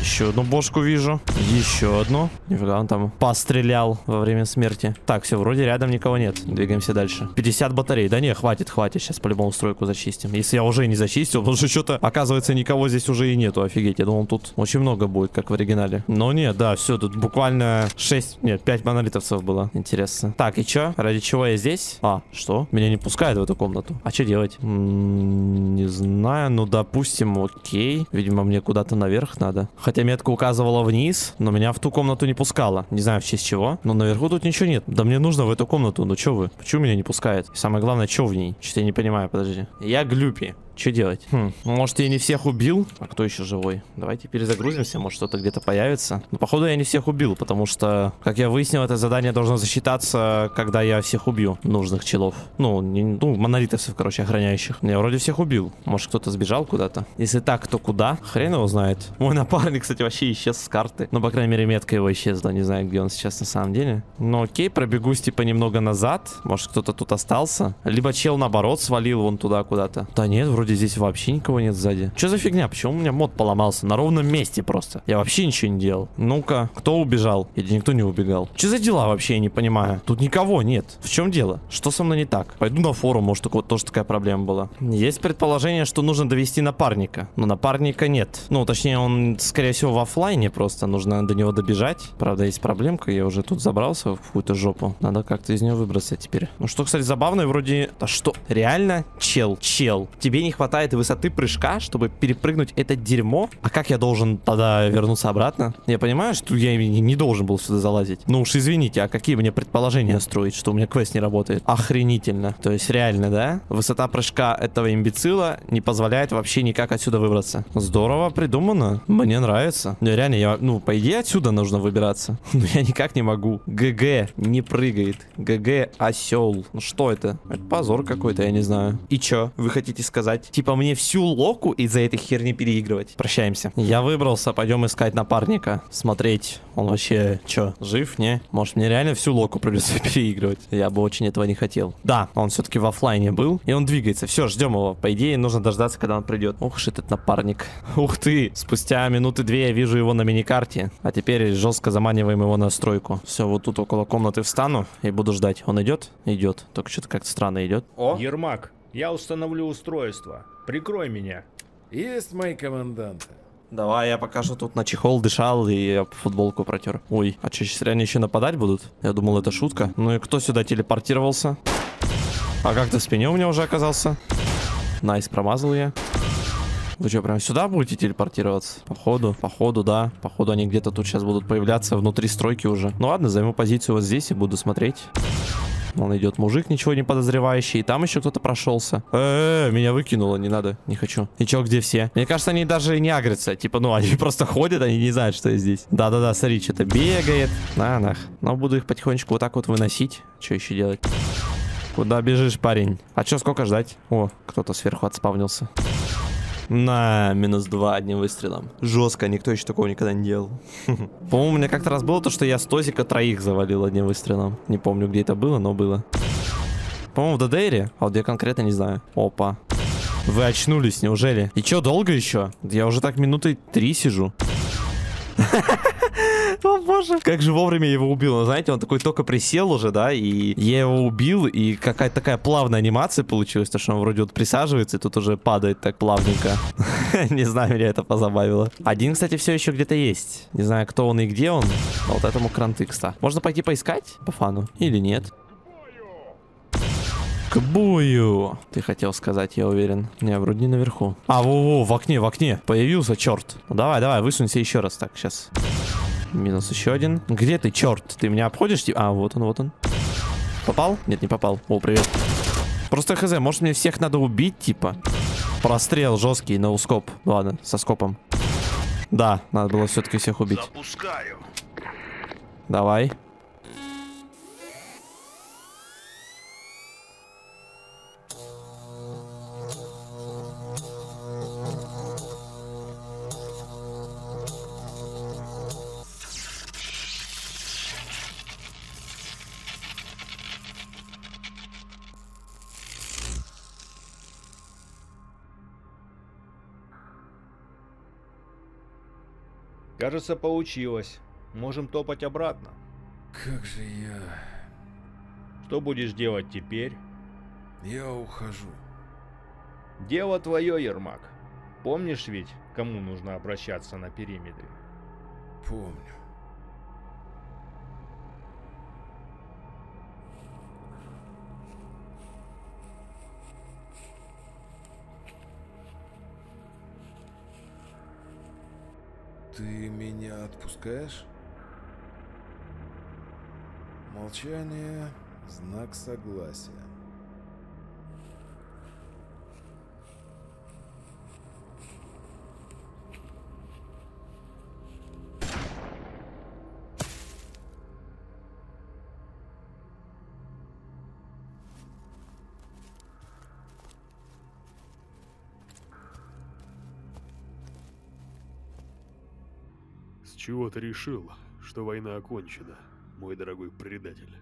Еще одну бошку вижу. Еще одну. Нифига, он там пострелял во время смерти. Так, все, вроде рядом никого нет. Двигаемся дальше. 50 батарей. Да не, хватит, хватит. Сейчас по-любому стройку зачистим. Если я уже не зачистил, потому что что-то, оказывается, никого здесь уже и нету. Офигеть, я думал, тут очень много будет, как в оригинале. Но нет, да, все, тут буквально 6, нет, 5 монолитовцев было. Интересно. Так, и что? Ради чего я здесь? А, что? Меня не пускают в эту комнату. А что делать? М -м, не знаю, ну, допустим, окей. Видимо, мне куда-то наверх надо. Хотя метка указывала вниз, но меня в ту комнату не пускала. Не знаю в честь чего, но наверху тут ничего нет. Да мне нужно в эту комнату, ну чё вы? Почему меня не пускает? И самое главное, что в ней? Что-то я не понимаю, подожди. Я глюпи. Что делать? Хм, может я не всех убил? А кто еще живой? Давайте перезагрузимся, может что-то где-то появится. Но походу я не всех убил, потому что, как я выяснил, это задание должно засчитаться, когда я всех убью, нужных челов. Ну, не, ну монолитовцев, короче, охраняющих. Я вроде всех убил. Может кто-то сбежал куда-то? Если так, то куда? Хрен его знает. Мой напарник, кстати, вообще исчез с карты. Ну, по крайней мере, метка его исчезла. Не знаю, где он сейчас на самом деле. Но окей, пробегусь типа немного назад. Может кто-то тут остался. Либо чел наоборот свалил вон туда куда-то. Да нет, вроде здесь вообще никого нет сзади. Что за фигня? Почему у меня мод поломался? На ровном месте просто. Я вообще ничего не делал. Ну-ка, кто убежал? Или никто не убегал? Что за дела вообще, я не понимаю. Тут никого нет. В чем дело? Что со мной не так? Пойду на форум, может, у кого-то тоже такая проблема была. Есть предположение, что нужно довести напарника. Но напарника нет. Ну, точнее, он, скорее всего, в офлайне просто. Нужно до него добежать. Правда, есть проблемка. Я уже тут забрался в какую-то жопу. Надо как-то из нее выбраться теперь. Ну, что, кстати, забавно, вроде... А что? Реально? Чел, чел. Тебе не хватает высоты прыжка, чтобы перепрыгнуть это дерьмо? А как я должен тогда вернуться обратно? Я понимаю, что я не должен был сюда залазить. Ну уж извините, а какие мне предположения строить, что у меня квест не работает? Охренительно. То есть реально, да? Высота прыжка этого имбецила не позволяет вообще никак отсюда выбраться. Здорово придумано. Мне нравится. Ну, реально, я, ну, по идее отсюда нужно выбираться. Но я никак не могу. ГГ не прыгает. ГГ осел. Ну что это? Это позор какой-то, я не знаю. И чё? Вы хотите сказать? Типа мне всю локу из-за этой херни переигрывать? Прощаемся. Я выбрался, пойдем искать напарника. Смотреть, он вообще чё, жив, не? Может мне реально всю локу придется переигрывать? Я бы очень этого не хотел. Да, он все-таки в офлайне был, и он двигается. Все, ждем его. По идее, нужно дождаться, когда он придет. Ух уж этот напарник. Ух ты! Спустя минуты две я вижу его на миникарте. А теперь жестко заманиваем его на стройку. Все, вот тут около комнаты встану и буду ждать. Он идет? Идет. Только что-то как-то странно идет. О! Ермак, я установлю устройство. Прикрой меня. Есть, мой команданте. Давай, я покажу тут на чехол дышал и футболку протер. Ой, а что, сейчас реально еще нападать будут? Я думал, это шутка. Ну и кто сюда телепортировался? А как ты в спине у меня уже оказался? Nice, промазал я. Вы что, прям сюда будете телепортироваться? Походу, походу, да. Походу они где-то тут сейчас будут появляться внутри стройки уже. Ну ладно, займу позицию вот здесь и буду смотреть. Он идет мужик, ничего не подозревающий. И там еще кто-то прошелся. Э, -э, -э меня выкинуло, не надо, не хочу. И чё, где все? Мне кажется, они даже не агрятся. Типа, ну, они просто ходят, они не знают, что я здесь. Да-да-да, смотри, что-то бегает. На, нах. Но буду их потихонечку вот так вот выносить. Что еще делать? Куда бежишь, парень? А что, сколько ждать? О, кто-то сверху отспавнился. На, минус два одним выстрелом. Жестко, никто еще такого никогда не делал. По-моему, у меня как-то раз было то, что я с Тозика троих завалил одним выстрелом. Не помню, где это было, но было. По-моему, в ДДРе, а вот я конкретно не знаю. Опа. Вы очнулись, неужели? И чё, долго еще? Я уже так минуты три сижу. О боже. Как же вовремя его убил. Ну, знаете, он такой только присел уже, да, и я его убил, и какая-то такая плавная анимация получилась, то что он вроде вот присаживается, и тут уже падает так плавненько. Не знаю, меня это позабавило. Один, кстати, все еще где-то есть. Не знаю, кто он и где он. Но вот этому крантыкста. Можно пойти поискать по фану? Или нет? К бою! Ты хотел сказать, я уверен. Не, вроде не наверху. А, во-во, в окне, в окне. Появился, черт. Ну, давай, давай, высунься еще раз. Так, сейчас. Минус еще один. Где ты, черт? Ты меня обходишь? А, вот он, вот он. Попал? Нет, не попал. О, привет. Просто хз, может мне всех надо убить, типа? Прострел жесткий, на ускоп. Ладно, со скопом. Да, надо было все-таки всех убить. Запускаю. Давай. Кажется, получилось. Можем топать обратно. Как же я... Что будешь делать теперь? Я ухожу. Дело твое, Ермак. Помнишь ведь, кому нужно обращаться на периметре? Помню. Ты меня отпускаешь? Молчание — знак согласия. Ты решил, что война окончена, мой дорогой предатель?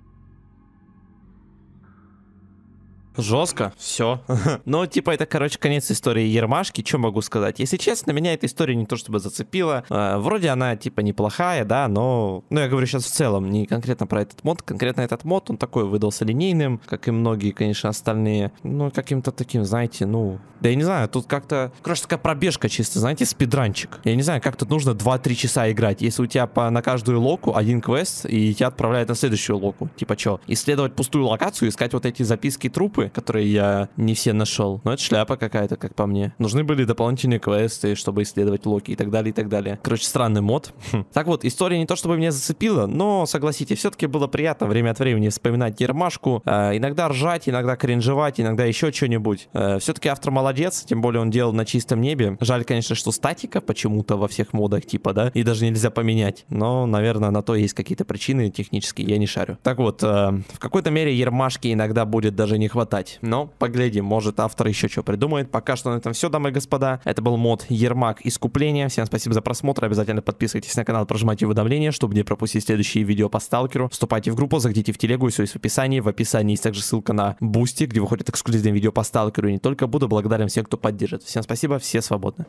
Жестко, все. ну, типа, это, короче, конец истории Ермашки. Что могу сказать? Если честно, меня эта история не то чтобы зацепила. Э, вроде она, типа, неплохая, да, но... Ну, я говорю сейчас в целом, не конкретно про этот мод. Конкретно этот мод, он такой выдался линейным, как и многие, конечно, остальные. Ну, каким-то таким, знаете, ну... Да я не знаю, тут как-то... Короче, такая пробежка чисто, знаете, спидранчик. Я не знаю, как тут нужно 2-3 часа играть. Если у тебя по, на каждую локу один квест, и тебя отправляют на следующую локу. Типа, что? Исследовать пустую локацию, искать вот эти записки трупы, которые я не все нашел. Но это шляпа какая-то, как по мне. Нужны были дополнительные квесты, чтобы исследовать локи и так далее, и так далее. Короче, странный мод. Хм. Так вот, история не то чтобы меня зацепила, но, согласитесь, все-таки было приятно время от времени вспоминать Ермашку. Э, иногда ржать, иногда кринжевать, иногда еще что-нибудь. Э, все-таки автор молодец, тем более он делал на чистом небе. Жаль, конечно, что статика почему-то во всех модах, типа, да, и даже нельзя поменять. Но, наверное, на то есть какие-то причины технические, я не шарю. Так вот, э, в какой-то мере Ермашки иногда будет даже не хватать. Но поглядим, может автор еще что придумает. Пока что на этом все, дамы и господа. Это был мод Ермак Искупление. Всем спасибо за просмотр. Обязательно подписывайтесь на канал, прожимайте уведомления, чтобы не пропустить следующие видео по сталкеру. Вступайте в группу, заходите в телегу, все есть в описании. В описании есть также ссылка на Boosty, где выходят эксклюзивные видео по сталкеру. И не только буду благодарен всем, кто поддержит. Всем спасибо, все свободны.